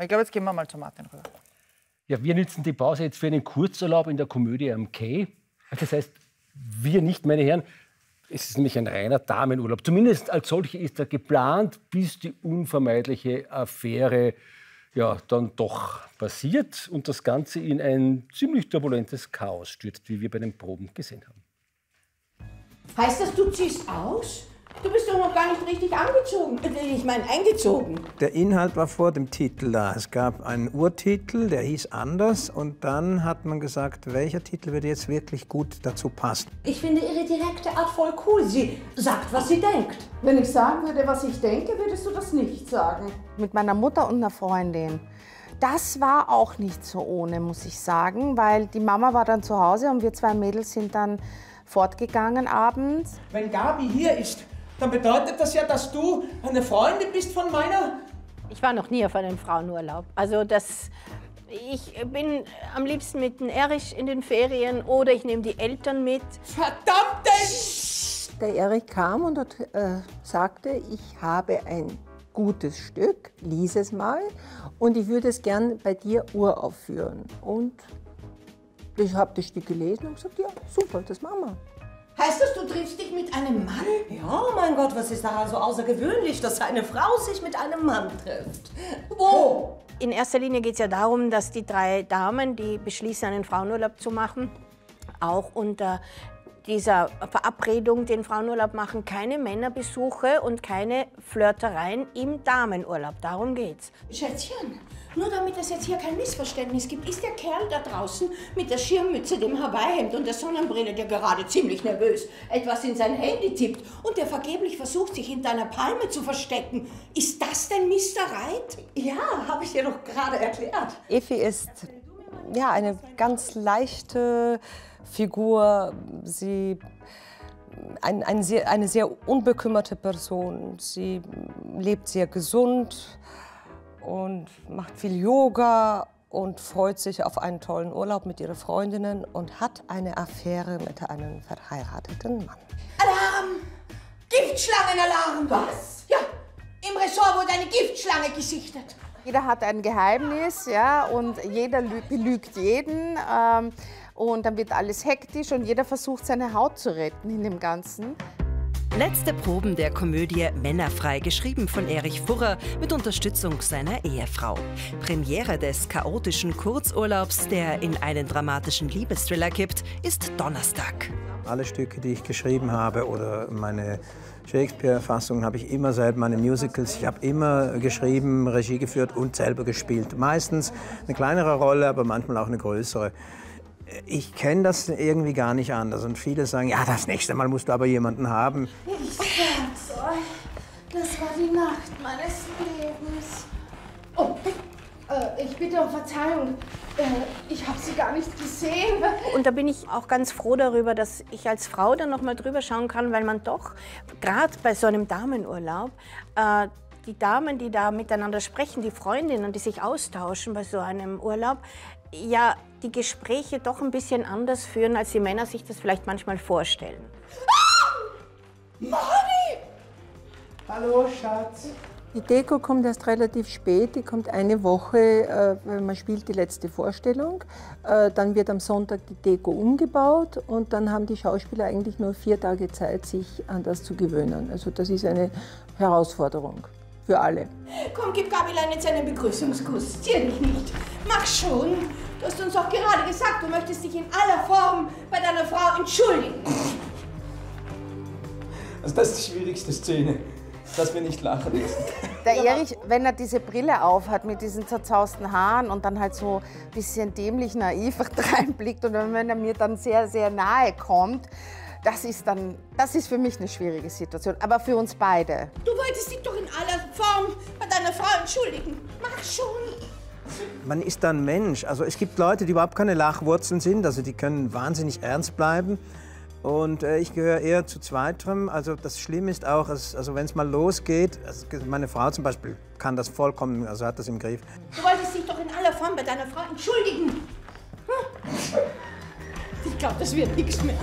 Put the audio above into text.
Ich glaube, jetzt gehen wir mal zu Martin rüber. Ja, wir nutzen die Pause jetzt für einen Kurzurlaub in der Komödie am Quai. Das heißt, wir nicht, meine Herren, es ist nämlich ein reiner Damenurlaub. Zumindest als solche ist er geplant, bis die unvermeidliche Affäre ja, dann doch passiert und das Ganze in ein ziemlich turbulentes Chaos stürzt, wie wir bei den Proben gesehen haben. Heißt das, du ziehst aus? Du bist doch noch gar nicht richtig angezogen. Äh, ich meine, eingezogen. Der Inhalt war vor dem Titel da. Es gab einen Urtitel, der hieß anders. Und dann hat man gesagt, welcher Titel würde jetzt wirklich gut dazu passen. Ich finde ihre direkte Art voll cool. Sie sagt, was sie denkt. Wenn ich sagen würde, was ich denke, würdest du das nicht sagen. Mit meiner Mutter und einer Freundin. Das war auch nicht so ohne, muss ich sagen, weil die Mama war dann zu Hause und wir zwei Mädels sind dann fortgegangen abends. Wenn Gabi hier ist, dann bedeutet das ja, dass du eine Freundin bist von meiner. Ich war noch nie auf einem Frauenurlaub. Also das, ich bin am liebsten mit dem Erich in den Ferien oder ich nehme die Eltern mit. Verdammte! Der Erich kam und hat, äh, sagte, ich habe ein gutes Stück, lies es mal und ich würde es gern bei dir uraufführen. Und ich habe das Stück gelesen und gesagt, ja, super, das machen wir. Heißt das, du triffst dich mit einem Mann? Ja, mein Gott, was ist da so außergewöhnlich, dass eine Frau sich mit einem Mann trifft? Wo? In erster Linie geht es ja darum, dass die drei Damen, die beschließen, einen Frauenurlaub zu machen, auch unter dieser Verabredung den Frauenurlaub machen, keine Männerbesuche und keine Flirtereien im Damenurlaub. Darum geht's. Schätzchen, nur damit es jetzt hier kein Missverständnis gibt, ist der Kerl da draußen mit der Schirmmütze, dem Hawaii-Hemd und der Sonnenbrille, der gerade ziemlich nervös etwas in sein Handy tippt und der vergeblich versucht, sich hinter einer Palme zu verstecken. Ist das denn Mr. Reit? Ja, habe ich dir doch gerade erklärt. Effi ist ja eine ganz leichte Figur. Sie ein, ein sehr, eine sehr unbekümmerte Person. Sie lebt sehr gesund und macht viel Yoga und freut sich auf einen tollen Urlaub mit ihren Freundinnen und hat eine Affäre mit einem verheirateten Mann. Alarm! Giftschlangenalarm! Was? Ja, im Ressort wurde eine Giftschlange gesichtet. Jeder hat ein Geheimnis, ja, und jeder belügt jeden. Ähm, und dann wird alles hektisch und jeder versucht, seine Haut zu retten in dem Ganzen. Letzte Proben der Komödie Männerfrei, geschrieben von Erich Furrer mit Unterstützung seiner Ehefrau. Premiere des chaotischen Kurzurlaubs, der in einen dramatischen Liebesthriller kippt, ist Donnerstag. Alle Stücke, die ich geschrieben habe oder meine Shakespeare-Fassungen habe ich immer selber meine Musicals. Ich habe immer geschrieben, Regie geführt und selber gespielt. Meistens eine kleinere Rolle, aber manchmal auch eine größere ich kenne das irgendwie gar nicht anders. Und viele sagen, ja, das nächste Mal musst du aber jemanden haben. Ich sag's euch, das war die Nacht meines Lebens. Ich bitte um Verzeihung. Äh, ich habe sie gar nicht gesehen. Und da bin ich auch ganz froh darüber, dass ich als Frau dann noch mal drüber schauen kann, weil man doch gerade bei so einem Damenurlaub äh, die Damen, die da miteinander sprechen, die Freundinnen, die sich austauschen bei so einem Urlaub, ja die Gespräche doch ein bisschen anders führen, als die Männer sich das vielleicht manchmal vorstellen. Ah! Mari! Hallo, Schatz. Die Deko kommt erst relativ spät, die kommt eine Woche, äh, man spielt die letzte Vorstellung. Äh, dann wird am Sonntag die Deko umgebaut und dann haben die Schauspieler eigentlich nur vier Tage Zeit, sich an das zu gewöhnen. Also das ist eine Herausforderung für alle. Komm, gib Gabilein jetzt einen Begrüßungskuss. Zier dich nicht. Mach schon. Du hast uns doch gerade gesagt, du möchtest dich in aller Form bei deiner Frau entschuldigen. Also das ist die schwierigste Szene, dass wir nicht lachen müssen. Der Erich, wenn er diese Brille aufhat mit diesen zerzausten Haaren und dann halt so ein bisschen dämlich naiv reinblickt und wenn er mir dann sehr, sehr nahe kommt, das ist dann, das ist für mich eine schwierige Situation, aber für uns beide. Du wolltest dich doch in aller Form bei deiner Frau entschuldigen. Mach schon. Man ist dann Mensch. Also es gibt Leute, die überhaupt keine Lachwurzeln sind, also die können wahnsinnig ernst bleiben. Und äh, ich gehöre eher zu zweiterem. Also das Schlimme ist auch, also wenn es mal losgeht, also meine Frau zum Beispiel kann das vollkommen, also hat das im Griff. Du wolltest dich doch in aller Form bei deiner Frau entschuldigen. Hm? Ich glaube, das wird nichts mehr.